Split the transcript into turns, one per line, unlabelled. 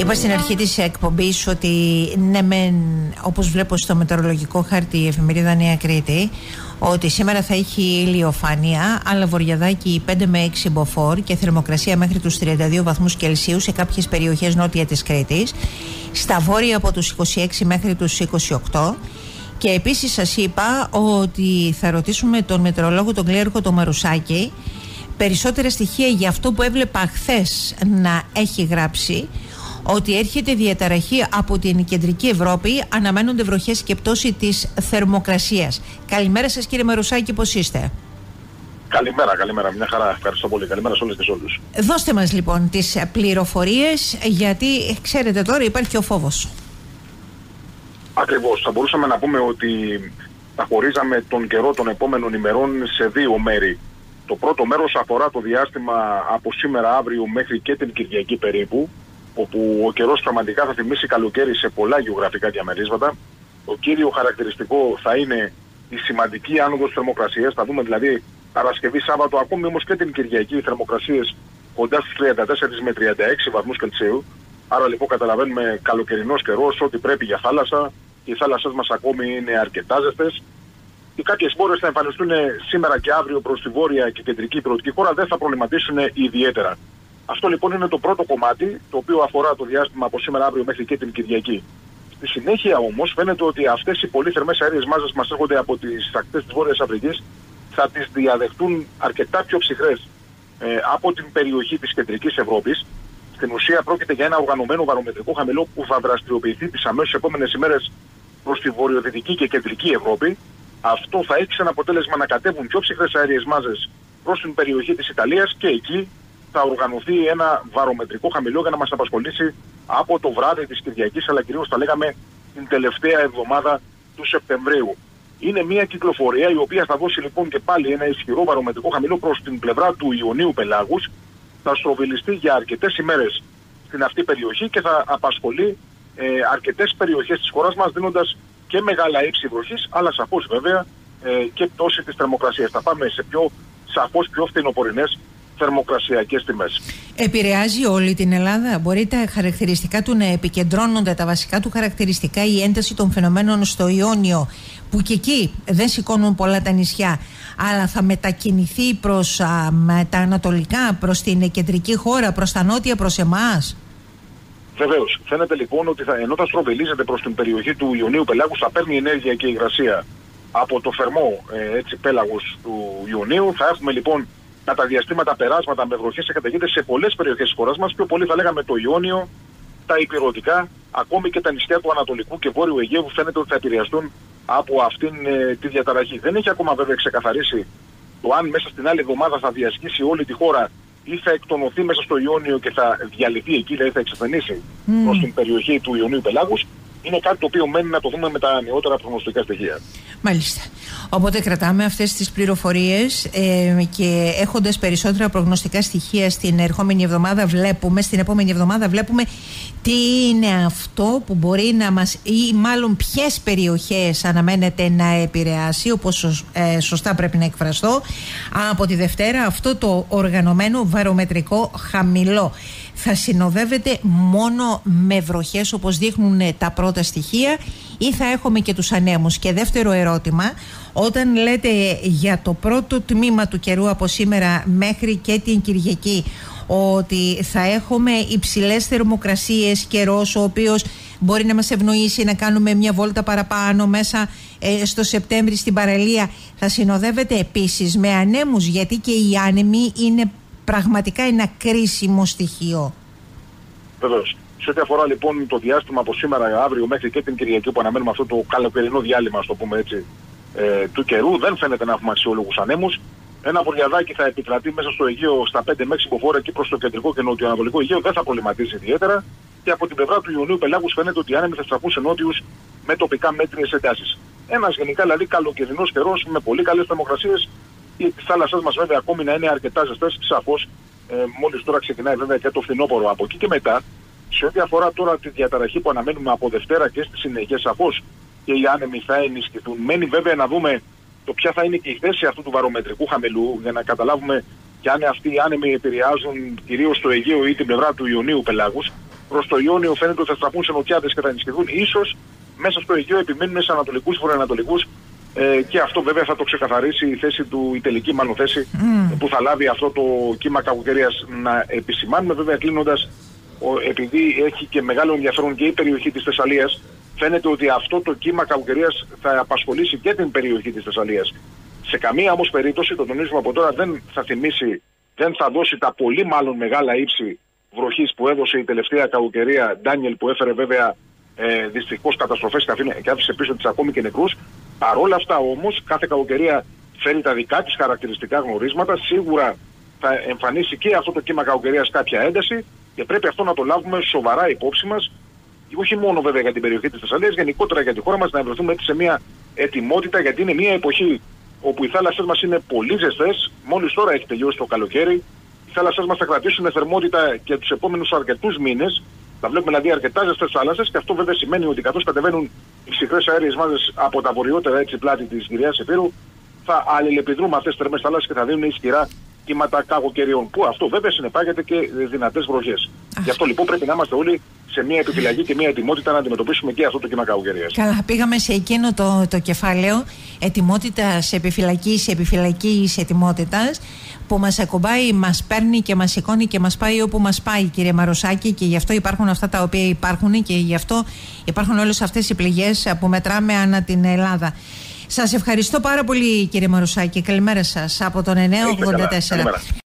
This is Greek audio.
Είπα στην αρχή της εκπομπής ότι ναι μεν όπως βλέπω στο μετεωρολογικό χάρτη η εφημερίδα Νέα Κρήτη ότι σήμερα θα έχει ηλιοφάνεια αλλά βορειαδάκι 5 με 6 μποφόρ και θερμοκρασία μέχρι τους 32 βαθμούς Κελσίου σε κάποιες περιοχές νότια της Κρήτης στα βόρεια από τους 26 μέχρι τους 28 και επίσης σας είπα ότι θα ρωτήσουμε τον μετεωρολόγο τον Κλέρκο τον Μαρουσάκη περισσότερα στοιχεία για αυτό που έβλεπα χθες να έχει γράψει ότι έρχεται διαταραχή από την κεντρική Ευρώπη, αναμένονται βροχές και πτώση της θερμοκρασίας. Καλημέρα σας κύριε Μαρουσάκη, πώς είστε;
Καλημέρα, καλημέρα. Μια χαρά. Ευχαριστώ πολύ. Καλημέρα σε όλες τις όλους.
Δώστε μας λοιπόν τις πληροφορίες, γιατί ξέρετε τώρα υπάρχει και ο φόβος.
Ακριβώς. Θα μπορούσαμε να πούμε ότι θα χωρίζαμε τον καιρό των επόμενων ημερών σε δύο μέρη. Το πρώτο μέρος αφορά το διάστημα από σήμερα αύριο μέχρι και την Κυριακή περίπου, όπου ο καιρός πραγματικά θα θυμίσει καλοκαίρι σε πολλά γεωγραφικά διαμερίσματα. Το κύριο χαρακτηριστικό θα είναι η σημαντική άνοδος θερμοκρασίας. Θα δούμε δηλαδή Παρασκευή, Σάββατο, ακόμη όμως και την Κυριακή οι θερμοκρασίες κοντά στους 34 με 36 βαθμούς Κελσίου. Άρα λοιπόν καταλαβαίνουμε καλοκαιρινός καιρός, ό,τι πρέπει για θάλασσα. Οι θάλασσες μας ακόμη είναι αρκετά ζεστές και κάποιες πόρε θα εμφανιστούν σήμερα και αύριο προς τη βόρεια και κεντρική υπηρετική χώρα δεν θα προβληματίσουν ιδιαίτερα. Αυτό λοιπόν είναι το πρώτο κομμάτι, το οποίο αφορά το διάστημα από σήμερα αύριο μέχρι και την Κυριακή. Στη συνέχεια όμως φαίνεται ότι αυτές οι πολύ θερμές αέριες μάζε μας έρχονται από τις ακτές της Βόρειας Αφρικής θα τις διαδεχτούν αρκετά πιο ψυχρές ε, από την περιοχή της κεντρικής Ευρώπης. Στην ουσία πρόκειται για ένα οργανωμένο βαρομετρικό χαμηλό που θα δραστηριοποιηθεί τις αμέσως επόμενες ημέρες προς τη βορειοδυτική και κεντρική Ευρώπη αυτό θα έχει σαν αποτέλεσμα να κατέβουν πιο ψυχρές αέριες μάζες προς την περιοχή της Ιταλίας και εκεί θα οργανωθεί ένα βαρομετρικό χαμηλό για να μας απασχολήσει από το βράδυ της Κυριακής, αλλά κυρίως θα λέγαμε την τελευταία εβδομάδα του Σεπτεμβρίου. Είναι μια κυκλοφορία η οποία θα δώσει λοιπόν και πάλι ένα ισχυρό βαρομετρικό χαμηλό προς την πλευρά του Ιωνίου Πελάγους. Θα στροβιλιστεί για αρκετές ημέρες στην αυτή περιοχή και θα απασχολεί ε, αρκετές περιοχές της χώρας μας, δίνοντας και μεγάλα ύψη βροχής, αλλά σαφώς βέβαια ε, και πτώση της θερμοκρασίας. Θα πάμε σε πιο σαφώς πιο φθινοπορεινές θερμοκρασιακές τιμές.
Επηρεάζει όλη την Ελλάδα. Μπορεί τα χαρακτηριστικά του να επικεντρώνονται, τα βασικά του χαρακτηριστικά, η ένταση των φαινομένων στο Ιόνιο, που και εκεί δεν σηκώνουν πολλά τα νησιά, αλλά θα μετακινηθεί προς τα ανατολικά, προς την κεντρική χώρα, προς τα νότια, προς εμάς;
Βεβαίως. Φαίνεται λοιπόν ότι θα, ενώ θα στροβελίζεται προς την περιοχή του Ιωνίου Πελάγους, θα παίρνει ενέργεια και υγρασία από το θερμό ε, έτσι, πέλαγος του Ιωνίου. Θα έχουμε λοιπόν κατά διαστήματα περάσματα με βροχές και καταιγίδε σε πολλές περιοχές της χώρας μας. Πιο πολύ θα λέγαμε το Ιόνιο, τα υπηρετικά, ακόμη και τα νησιά του Ανατολικού και Βόρειου Αιγαίου φαίνεται ότι θα επηρεαστούν από αυτήν ε, τη διαταραχή. Δεν έχει ακόμα βέβαια ξεκαθαρίσει το αν μέσα στην άλλη εβδομάδα θα διασχίσει όλη τη χώρα ή θα εκτονωθεί μέσα στο Ιόνιο και θα διαλυθεί εκεί, δηλαδή θα εξαφανίσει mm. προς την περιοχή του Ιωνίου Πελάγους, είναι κάτι το οποίο μένει να το δούμε με τα νεότερα προγνωστικά στοιχεία.
Μάλιστα. Οπότε κρατάμε αυτές τις πληροφορίες ε, και έχοντας περισσότερα προγνωστικά στοιχεία στην ερχόμενη εβδομάδα βλέπουμε, στην επόμενη εβδομάδα βλέπουμε τι είναι αυτό που μπορεί να μας ή μάλλον ποιες περιοχές αναμένεται να επηρεάσει όπως ε, σωστά πρέπει να εκφραστώ από τη Δευτέρα αυτό το οργανωμένο βαρομετρικό χαμηλό. Θα συνοδεύεται μόνο με βροχές όπως δείχνουν τα πρώτα στοιχεία ή θα έχουμε και τους ανέμους. Και δεύτερο ερώτημα όταν λέτε για το πρώτο τμήμα του καιρού από σήμερα μέχρι και την Κυριακή ότι θα έχουμε υψηλές θερμοκρασίες, καιρός ο οποίος μπορεί να μας ευνοήσει να κάνουμε μια βόλτα παραπάνω μέσα ε, στο Σεπτέμβρη στην παραλία. Θα συνοδεύεται επίσης με ανέμους, γιατί και οι άνεμοι είναι πραγματικά ένα κρίσιμο στοιχείο.
Βεβαίως. Σε ό,τι αφορά λοιπόν το διάστημα από σήμερα, αύριο μέχρι και την Κυριακή που αναμένουμε αυτό το καλοκαιρινό διάλειμμα, ας το πούμε έτσι, ε, του καιρού, δεν φαίνεται να έχουμε αξιόλογους ανέμους. Ένα βορειαδάκι θα επικρατεί μέσα στο Αιγαίο στα 5 με 6 μποφόρ εκεί προ το κεντρικό και νοτιοανατολικό Αιγαίο δεν θα προβληματίσει ιδιαίτερα. Και από την πλευρά του Ιουνίου Πελάγους φαίνεται ότι οι άνεμοι θα στραφούν σε νότιου με τοπικά μέτριε εντάσεις. Ένας γενικά δηλαδή καλοκαιρινός καιρός με πολύ καλές θερμοκρασίες. Οι θάλασσέ μας βέβαια ακόμη να είναι αρκετά ζεστές, σαφώς. Ε, Μόλις τώρα ξεκινάει βέβαια και το φθινόπωρο από εκεί και μετά. Σε ό,τι αφορά τώρα τη διαταραχή που αναμένουμε από Δευτέρα και στη συνέχεια, σαφώς και οι άνεμοι θα ενισχυθούν. Μένει βέβαια να δούμε το ποια θα είναι και η θέση αυτού του βαρομετρικού χαμηλού για να καταλάβουμε και αν αυτοί οι άνεμοι επηρεάζουν κυρίως το Αιγαίο ή την πλευρά του Ιωνίου πελάγους. προς το Ιόνιο φαίνεται ότι θα στραφούν σε νοτιάδε και θα ενισχυθούν. σω μέσα στο Αιγαίο επιμείνουν σε ανατολικούς βορειοανατολικούς ε, και αυτό βέβαια θα το ξεκαθαρίσει η θέση του, η τελική μάλλον θέση που θα λάβει αυτό το κύμα κακοκαιρίας. Να επισημάνουμε βέβαια κλείνοντας, επειδή έχει και μεγάλο ενδιαφέρον και η περιοχή της Θεσσαλίας, φαίνεται ότι αυτό το κύμα κακοκαιρία θα απασχολήσει και την περιοχή της Θεσσαλίας. Σε καμία όμως περίπτωση, το τονίζουμε από τώρα, δεν θα θυμίσει, δεν θα δώσει τα πολύ μάλλον μεγάλα ύψη βροχής που έδωσε η τελευταία κακοκαιρία Ντάνιελ που έφερε βέβαια ε, δυστυχώς καταστροφές και άφησε πίσω της ακόμη και νεκρούς. Παρ' όλα αυτά όμως, κάθε κακοκαιρία φέρει τα δικά της χαρακτηριστικά γνωρίσματα. Σίγουρα θα εμφανίσει και αυτό το κύμα κακοκαιρία κάποια ένταση και πρέπει αυτό να το λάβουμε σοβαρά υπόψη μας. Όχι μόνο βέβαια για την περιοχή της Θεσσαλίας, γενικότερα για τη χώρα μας να βρεθούμε έτσι σε μια ετοιμότητα, γιατί είναι μια εποχή όπου οι θάλασσές μας είναι πολύ ζεστές. Μόλις τώρα έχει τελειώσει το καλοκαίρι. Οι θάλασσές μας θα κρατήσουν θερμότητα και τους επόμενους αρκετούς μήνες. Θα βλέπουμε δηλαδή αρκετά ζεστές θάλασσες και αυτό βέβαια σημαίνει ότι καθώς κατεβαίνουν οι ψυχρές αέριες μάζες από τα βορειότερα έτσι πλάτη της Γυρία Επίρου, θα αλληλεπιδρούμε αυτές τις θερμές θάλασσες και θα δίνουν ισχυρά κύματα καγοκαιριών. Που αυτό βέβαια συνεπάγεται και δυνατές βροχές. Γι' αυτό λοιπόν πρέπει να είμαστε όλοι σε μια επιφυλακή και μια ετοιμότητα να αντιμετωπίσουμε και αυτό το κύμα κακοκαιρίας.
Καλά, πήγαμε σε εκείνο το, το κεφάλαιο ετοιμότητα επιφυλακή, επιφυλακή ετοιμότητας που μας ακουμπάει, μας παίρνει και μας σηκώνει και μας πάει όπου μας πάει, κύριε Μαροσάκη, και γι' αυτό υπάρχουν αυτά τα οποία υπάρχουν και γι' αυτό υπάρχουν όλες αυτές οι πληγές που μετράμε ανά την Ελλάδα. Σας ευχαριστώ πάρα πολύ, κύριε Μαροσάκη. Καλημέρα σας από τον 984.